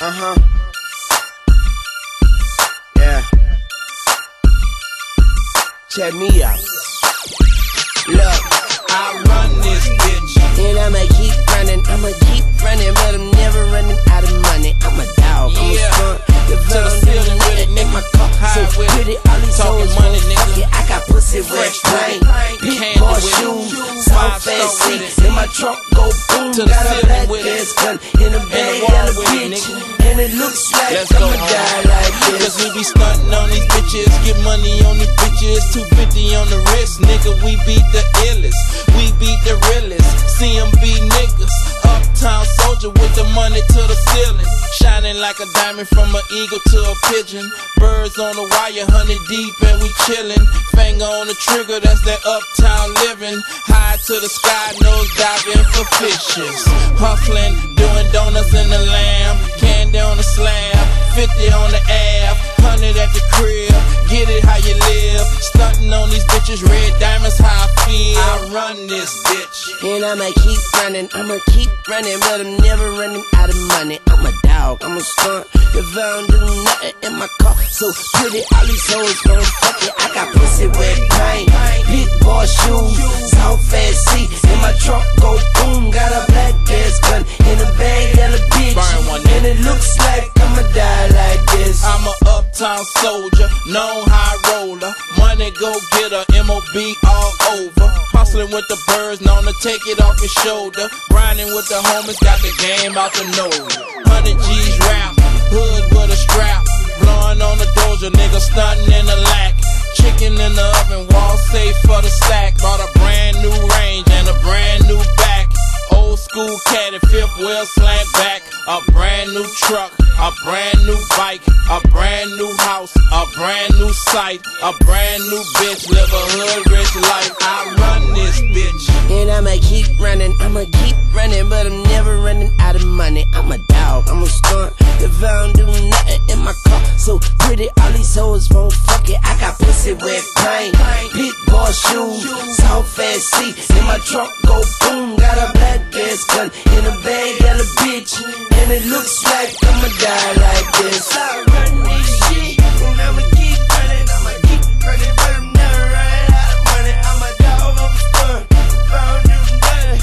Uh huh. Yeah. Check me out. Look, I run this bitch. and I'ma keep running. I'ma keep running, but I'm never running out of money. I'm a dog. I'm Yeah. a stunt. Trunk go boom. To the got a black ass gun in a bag. Got a bitch. nigga. And it looks like Let's go I'ma home. die like this. Cause we be stunting on these bitches, get money on these bitches. 250 on the wrist, nigga. We beat the illest, we beat the realest. CMB niggas, uptown soldier with the money to the ceiling. Shining like a diamond from an eagle to a pigeon. Birds on the wire, honey deep, and we chillin'. Finger on the trigger, that's that uptown living. High to the sky, nose diving for fishes. Hustling, doing donuts in the lamb. Candy on the slab, 50 on the ab, 100 at the crib. Get it how you live. Stunting on these bitches, red diamonds, run this bitch. And I'ma keep running, I'ma keep running, but I'm never running out of money. I'm a dog, I'm a stunt. If I don't do nothing in my car, so pretty, all these hoes gon' fuck it. I got pussy with paint, big boy shoes, South fast seats. In my trunk go boom, got a black ass gun in a bag, yellow bitch. Burn one, and it looks like I'ma die like this. I'm a uptown soldier, known high roller. Money go getter, MOB all over. Hustling with the birds, known to take it off your shoulder. Grinding with the homies, got the game out the nose. 100 G's rap, hood with a strap. Blowing on the doja, nigga stunting in the lack. Chicken in the oven, wall safe for the stack. School caddy, fifth wheel slant back. A brand new truck, a brand new bike, a brand new house, a brand new site, a brand new bitch. Live a hood rich life. I run this bitch. And I'ma keep running, I'ma keep running, but I'm never running out of money. I'm a dog, I'm a stunt. If I don't do nothing in my car, so pretty, all these hoes won't fuck it. I got pussy with paint, boy shoes, South fast seats. In my trunk go boom, got a black ass gun in a bag, yellow bitch. And it looks like I'ma die like this. I run this shit, and I'ma keep running, I'ma keep running, but I'm never running out of money. I'm a dog, I'm a I nothing,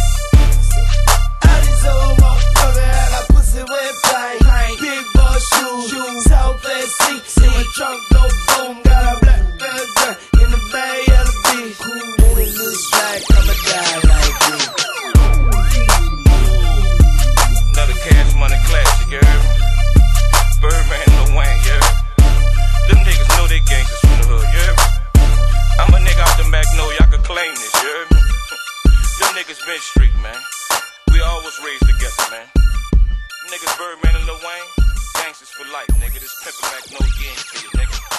all these hoes won't fuck it. I got pussy paint, big boy shoes, South fast seats. In my trunk go gangsters for life, nigga. This pimpin' Magnolia into you, nigga.